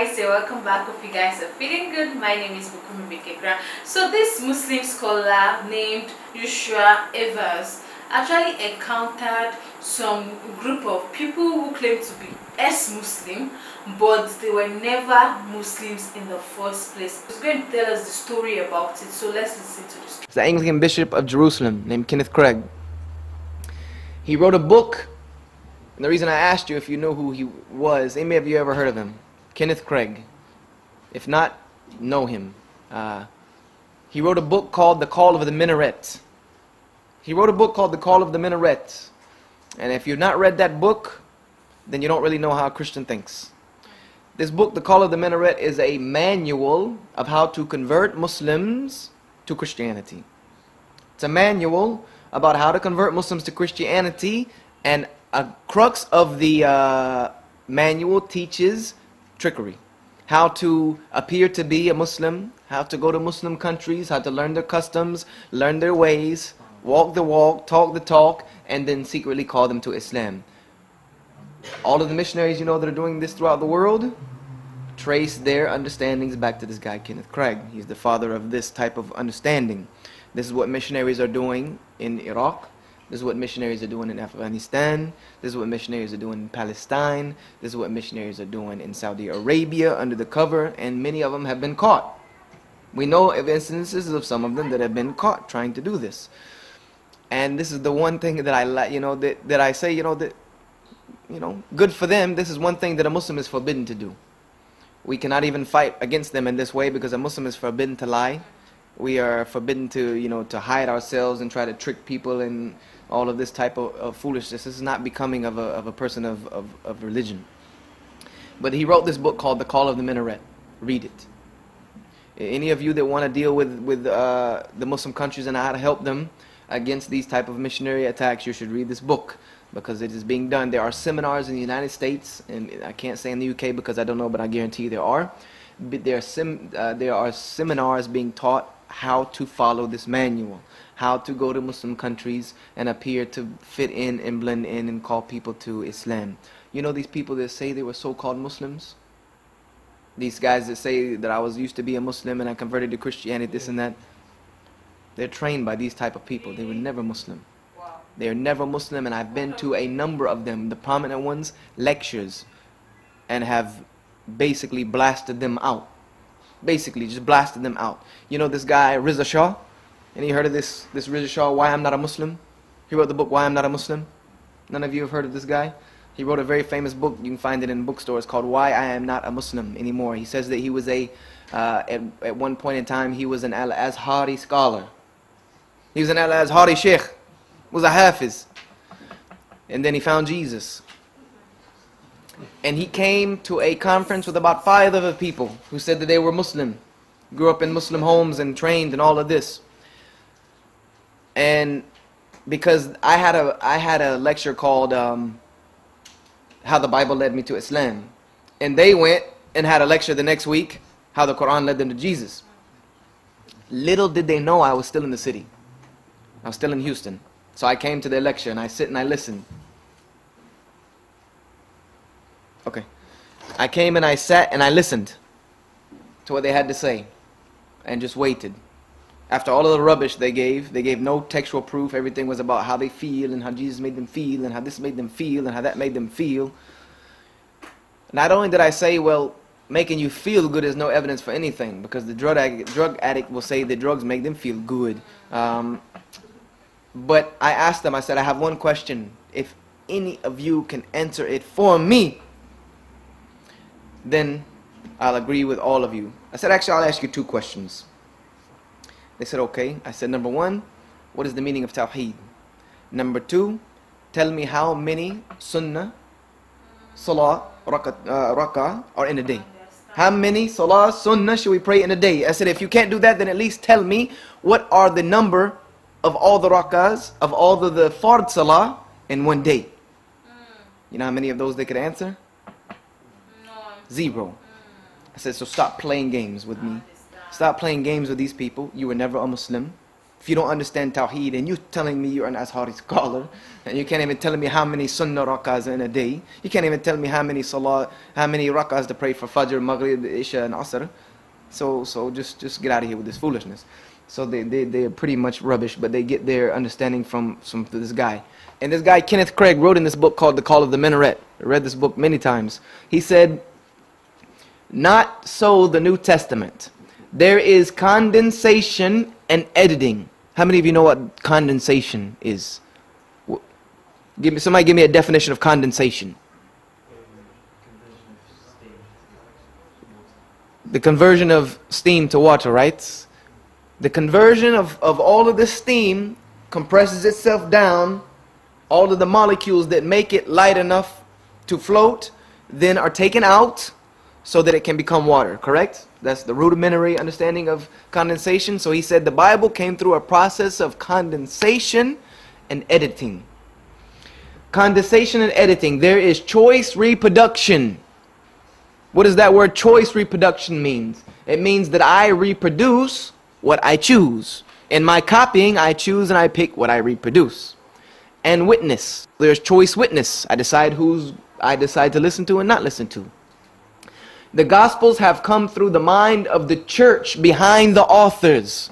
guys and welcome back hope you guys are feeling good my name is Bukunmi Bekekra so this Muslim scholar named Yusha Evans actually encountered some group of people who claim to be ex-Muslim but they were never Muslims in the first place. He's going to tell us the story about it so let's listen to this. The Anglican Bishop of Jerusalem named Kenneth Cragg. He wrote a book and the reason I asked you if you knew who he was, any of you ever heard of him? Kenneth Cragg. If not, know him. Uh, he wrote a book called The Call of the Minaret. He wrote a book called The Call of the Minaret. And if you've not read that book, then you don't really know how a Christian thinks. This book, The Call of the Minaret, is a manual of how to convert Muslims to Christianity. It's a manual about how to convert Muslims to Christianity, and a crux of the uh, manual teaches trickery. How to appear to be a Muslim, how to go to Muslim countries, how to learn their customs, learn their ways, walk the walk, talk the talk, and then secretly call them to Islam. All of the missionaries you know that are doing this throughout the world trace their understandings back to this guy, Kenneth Cragg. He's the father of this type of understanding. This is what missionaries are doing in Iraq. This is what missionaries are doing in Afghanistan. This is what missionaries are doing in Palestine. This is what missionaries are doing in Saudi Arabia under the cover, and many of them have been caught. We know of instances of some of them that have been caught trying to do this. And this is the one thing that I like, you know, that, that I say, you know, that, you know, good for them. This is one thing that a Muslim is forbidden to do. We cannot even fight against them in this way because a Muslim is forbidden to lie. We are forbidden to, you know, to hide ourselves and try to trick people and all of this type of, of foolishness. This is not becoming of a, of a person of, of, of religion. But he wrote this book called The Call of the Minaret. Read it. Any of you that want to deal with, with uh, the Muslim countries and how to help them against these type of missionary attacks, you should read this book because it is being done. There are seminars in the United States, and I can't say in the UK because I don't know, but I guarantee there are. But there, are uh, there are seminars being taught how to follow this manual how to go to Muslim countries and appear to fit in and blend in and call people to Islam. You know these people that say they were so-called Muslims? These guys that say that I was used to be a Muslim and I converted to Christianity, this and that. They're trained by these type of people. They were never Muslim. They are never Muslim and I've been to a number of them, the prominent ones, lectures and have basically blasted them out. Basically just blasted them out. You know this guy, Riza Shah? Any heard of this, this Riza Shah, Why I'm Not a Muslim? He wrote the book Why I'm Not a Muslim. None of you have heard of this guy? He wrote a very famous book. You can find it in bookstores called Why I Am Not a Muslim Anymore. He says that he was a, uh, at, at one point in time, he was an Al-Azhari scholar. He was an Al-Azhari sheikh. Was a hafiz. And then he found Jesus. And he came to a conference with about five other people who said that they were Muslim. Grew up in Muslim homes and trained and all of this and because I had a I had a lecture called um, "How the Bible Led Me to Islam," and they went and had a lecture the next week, "How the Quran Led Them to Jesus." Little did they know I was still in the city. I was still in Houston, so I came to their lecture and I sit and I listened. Okay, I came and I sat and I listened to what they had to say, and just waited. After all of the rubbish they gave, they gave no textual proof. Everything was about how they feel and how Jesus made them feel and how this made them feel and how that made them feel. Not only did I say, well, making you feel good is no evidence for anything because the drug addict, drug addict will say the drugs make them feel good. Um, but I asked them, I said, I have one question. If any of you can answer it for me, then I'll agree with all of you. I said, actually, I'll ask you two questions. They said, okay. I said, number one, what is the meaning of Tawheed? Number two, tell me how many sunnah, salah, rakah, uh, are in a day. How many salah, sunnah should we pray in a day? I said, if you can't do that, then at least tell me what are the number of all the rakas, of all the, the fard salah in one day. You know how many of those they could answer? Zero. I said, so stop playing games with me. Stop playing games with these people. You were never a Muslim. if you don't understand Tawheed and you're telling me you're an Azhari scholar and you can't even tell me how many Sunnah rak'ahs in a day, you can't even tell me how many salah, how many rak'ahs to pray for Fajr, Maghrib, Isha and Asr. So, so just, just get out of here with this foolishness. So they, they, they're pretty much rubbish, but they get their understanding from, from this guy. And this guy, Kenneth Cragg, wrote in this book called The Call of the Minaret. I read this book many times. He said, Not so the New Testament. There is condensation and editing. How many of you know what condensation is? Give me, somebody give me a definition of condensation. The conversion of steam to water, right? The conversion of, of all of this steam compresses itself down. All of the molecules that make it light enough to float then are taken out so that it can become water, correct? That's the rudimentary understanding of condensation. So he said the Bible came through a process of condensation and editing. Condensation and editing. There is choice reproduction. What does that word choice reproduction means? It means that I reproduce what I choose. In my copying, I choose and I pick what I reproduce. And witness. There's choice witness. I decide who's I decide to listen to and not listen to. The Gospels have come through the mind of the church behind the authors.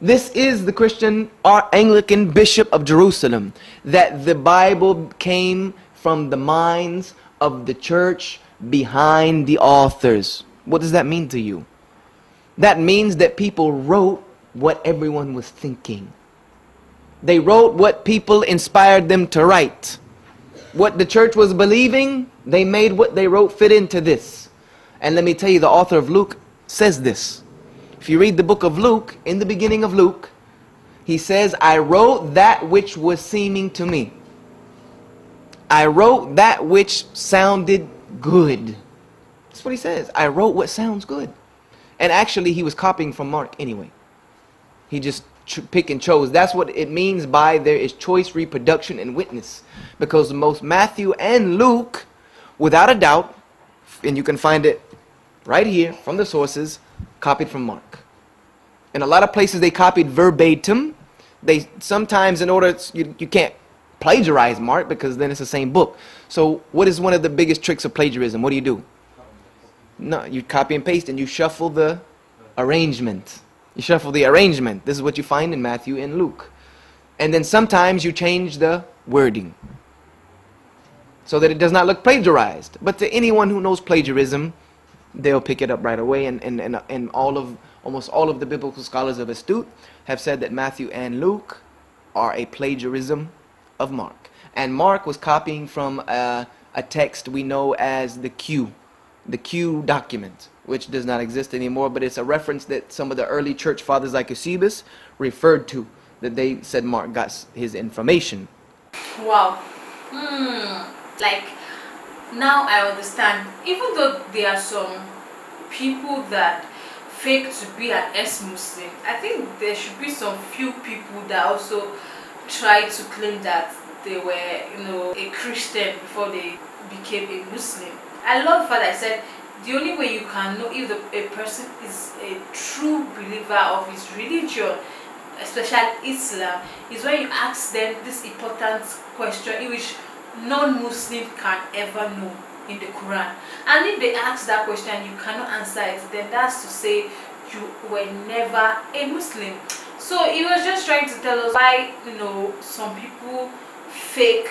This is the Christian uh, Anglican Bishop of Jerusalem, that the Bible came from the minds of the church behind the authors. What does that mean to you? That means that people wrote what everyone was thinking. They wrote what people inspired them to write what the church was believing, they made what they wrote fit into this. And let me tell you, the author of Luke says this. If you read the book of Luke, in the beginning of Luke, he says, I wrote that which was seeming to me. I wrote that which sounded good. That's what he says. I wrote what sounds good. And actually, he was copying from Mark anyway. He just pick and chose. That's what it means by there is choice, reproduction, and witness. Because most Matthew and Luke, without a doubt, and you can find it right here from the sources, copied from Mark. In a lot of places they copied verbatim. They sometimes in order you, you can't plagiarize Mark because then it's the same book. So what is one of the biggest tricks of plagiarism? What do you do? No, you copy and paste and you shuffle the arrangement. You shuffle the arrangement. This is what you find in Matthew and Luke. And then sometimes you change the wording so that it does not look plagiarized. But to anyone who knows plagiarism, they'll pick it up right away. And, and, and, and all of, almost all of the biblical scholars of Astute have said that Matthew and Luke are a plagiarism of Mark. And Mark was copying from a, a text we know as the Q, the Q document which does not exist anymore, but it's a reference that some of the early church fathers like Eusebius referred to, that they said Mark got his information. Wow. Hmm. Like, now I understand. Even though there are some people that fake to be an ex-Muslim, I think there should be some few people that also try to claim that they were, you know, a Christian before they became a Muslim. I love that I said the only way you can know if the, a person is a true believer of his religion especially Islam is when you ask them this important question in which non-Muslim can ever know in the Quran. And if they ask that question you cannot answer it. Then that's to say you were never a Muslim. So he was just trying to tell us why you know some people fake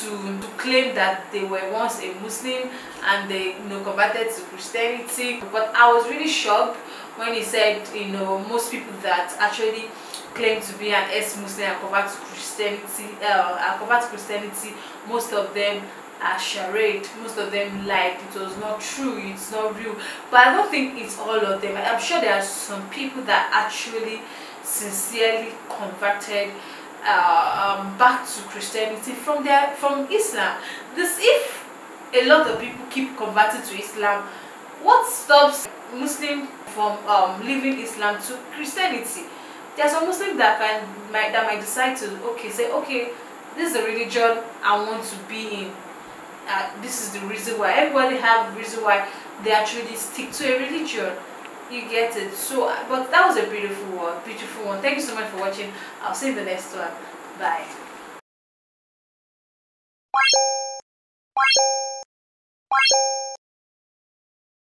to, to claim that they were once a Muslim and they you know converted to Christianity. But I was really shocked when he said you know most people that actually claim to be an ex-Muslim and convert to Christianity uh, convert to Christianity most of them are charade. Most of them lied it was not true it's not real. But I don't think it's all of them. I'm sure there are some people that actually sincerely converted uh, um, back to Christianity from their from Islam. This if a lot of people keep converting to Islam, what stops Muslim from um, leaving Islam to Christianity? There are some that can might, that might decide to okay say okay this is the religion I want to be in. Uh, this is the reason why. Everybody have reason why they actually stick to a religion. You get it? So but that was a beautiful one beautiful one. Thank you so much for watching. I'll see you in the next one. Bye